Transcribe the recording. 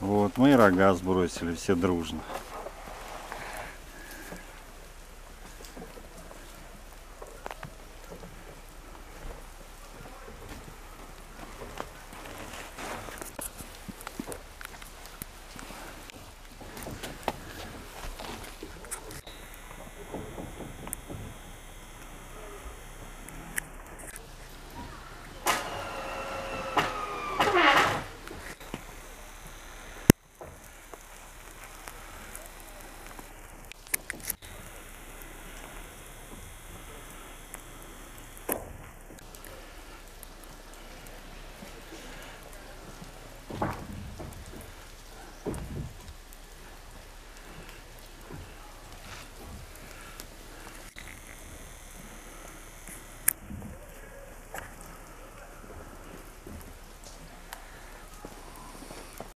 Вот, мы и рога сбросили все дружно.